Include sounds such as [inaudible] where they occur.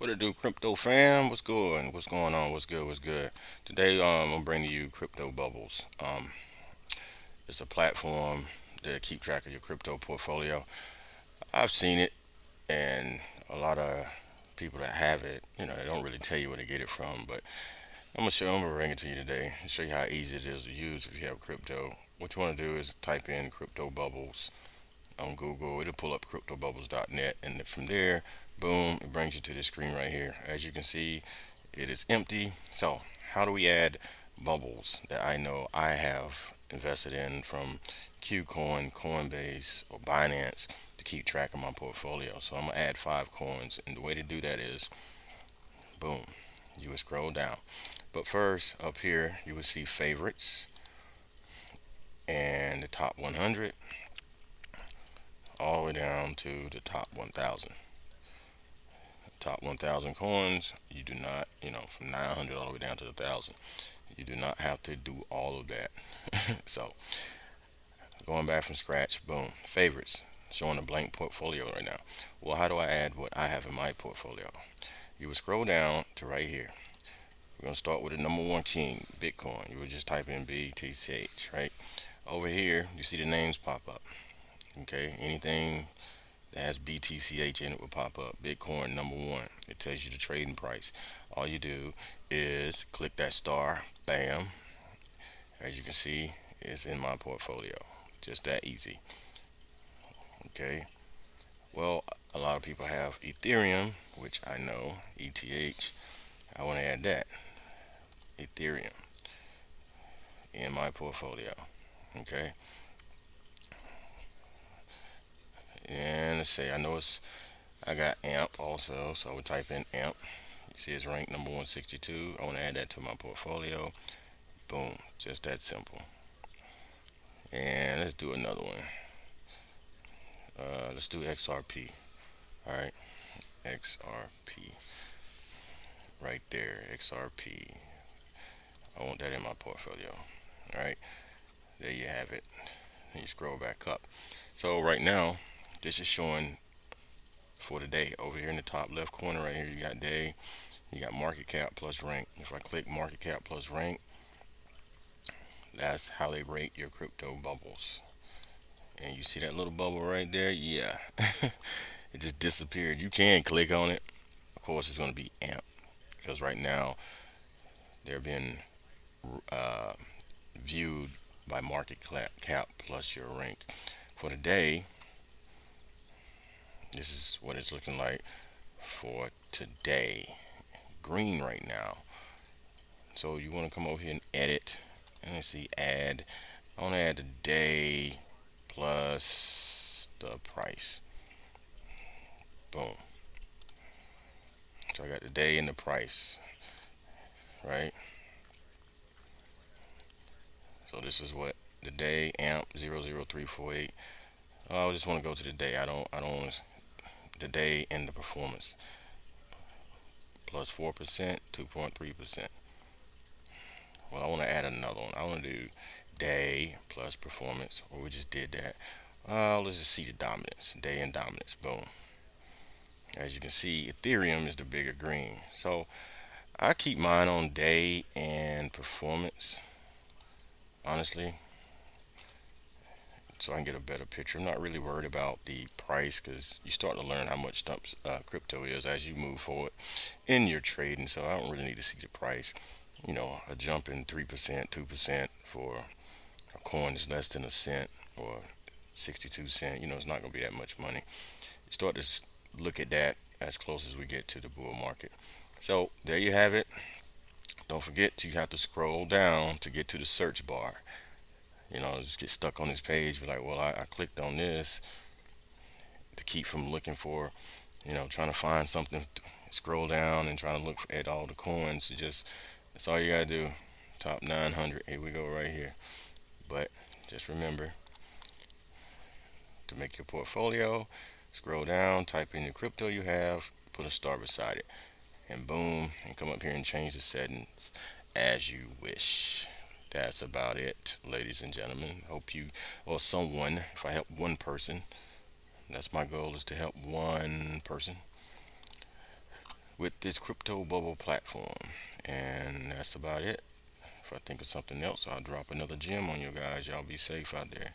What it do, crypto fam? What's good? What's going on? What's good? What's good? Today, um, I'm bringing you Crypto Bubbles. Um, it's a platform to keep track of your crypto portfolio. I've seen it, and a lot of people that have it, you know, they don't really tell you where to get it from. But I'm gonna show, I'm gonna bring it to you today and show you how easy it is to use if you have crypto. What you want to do is type in Crypto Bubbles on Google. It'll pull up CryptoBubbles.net, and from there boom it brings you to this screen right here as you can see it is empty so how do we add bubbles that I know I have invested in from KuCoin, Coinbase, or Binance to keep track of my portfolio. So I'm gonna add five coins, and the way to do that is, boom, you would scroll down. But first, up here, you will see favorites and the top 100, all the way down to the top 1,000 top 1,000 coins, you do not, you know, from 900 all the way down to the 1,000. You do not have to do all of that. [laughs] so, going back from scratch, boom, favorites, showing a blank portfolio right now. Well, how do I add what I have in my portfolio? You would scroll down to right here. We're going to start with the number one king, Bitcoin. You would just type in BTCH, right? Over here, you see the names pop up. Okay, anything that has BTCH in it will pop up. Bitcoin number one. It tells you the trading price. All you do is click that star. Bam. As you can see, it's in my portfolio. Just that easy. Okay. Well, a lot of people have Ethereum, which I know, ETH. I want to add that. Ethereum in my portfolio. Okay. Let's say. I know it's I got amp also so I would type in amp. You see it's ranked number 162 I want to add that to my portfolio. Boom just that simple. And let's do another one. Uh, let's do XRP alright XRP right there XRP I want that in my portfolio. Alright there you have it. And you scroll back up. So right now this is showing for the day. Over here in the top left corner right here you got day you got market cap plus rank. If I click market cap plus rank that's how they rate your crypto bubbles. And you see that little bubble right there? Yeah. [laughs] It just disappeared. You can click on it. Of course it's going to be amp because right now they're being uh, viewed by market cap plus your rank. For today, day this is what it's looking like for today. Green right now. So you want to come over here and edit. And let's see add I want to add the day plus the price. Boom. So I got the day and the price right? So this is what the day amp 00348 I just want to go to the day. I don't I don't the day and the performance. Plus 4%, 2.3%. Well, I want to add another one. I want to do day plus performance. Or we just did that. Uh, let's just see the dominance. Day and dominance. Boom. As you can see, Ethereum is the bigger green. So I keep mine on day and performance. Honestly, so I can get a better picture. I'm not really worried about the price because you start to learn how much stumps, uh, crypto is as you move forward in your trading. So I don't really need to see the price. You know, a jump in 3%, 2% for a coin is less than a cent or 62 cent. You know, it's not going to be that much money. You start to look at that as close as we get to the bull market. So there you have it. Don't forget you have to scroll down to get to the search bar you know, just get stuck on this page, be like, well, I, I clicked on this to keep from looking for, you know, trying to find something, scroll down and trying to look at all the coins. You just, that's all you gotta do. Top 900, here we go right here. But just remember to make your portfolio, scroll down, type in the crypto you have, put a star beside it, and boom, and come up here and change the settings as you wish that's about it ladies and gentlemen hope you or someone if I help one person that's my goal is to help one person with this crypto bubble platform. And that's about it. If I think of something else, I'll drop another gem on you guys. Y'all be safe out there.